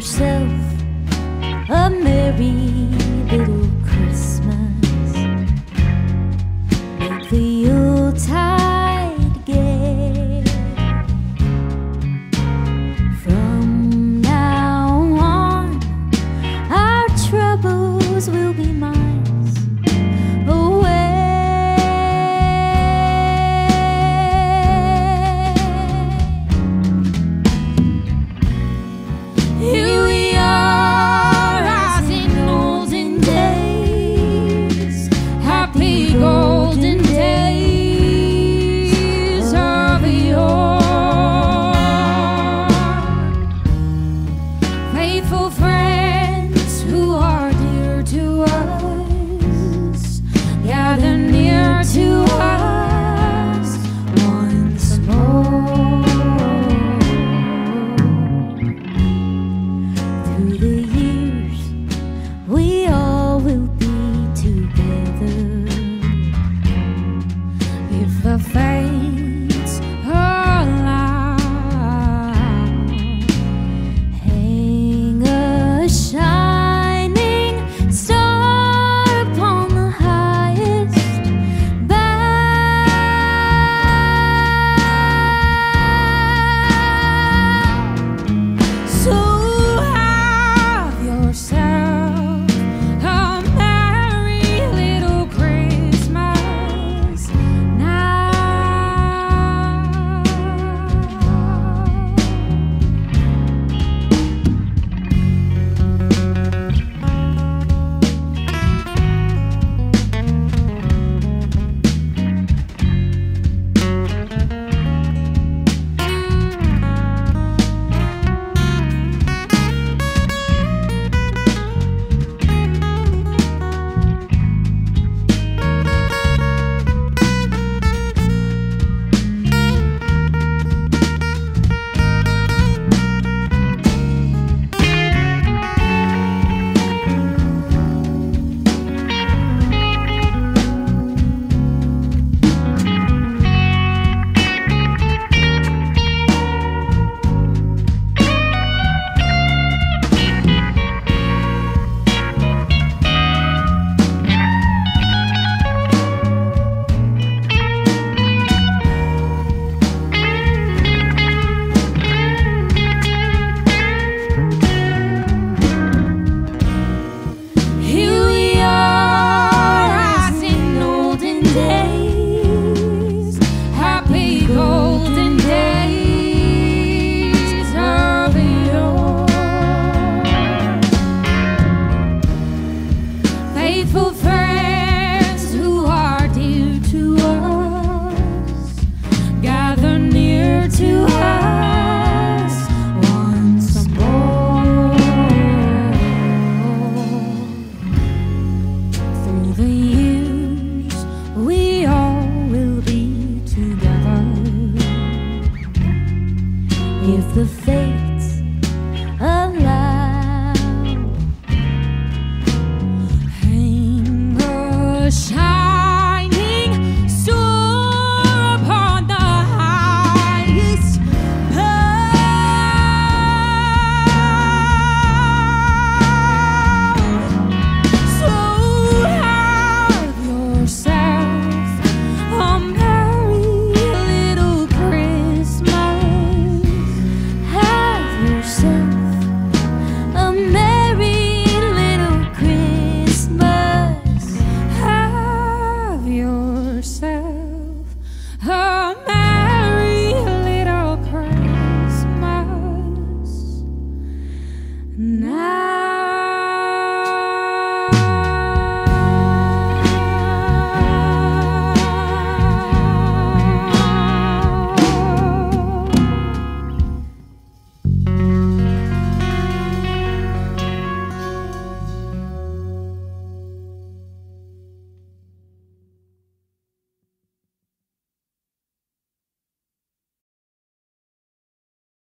yourself a merry little Faithful friends who are to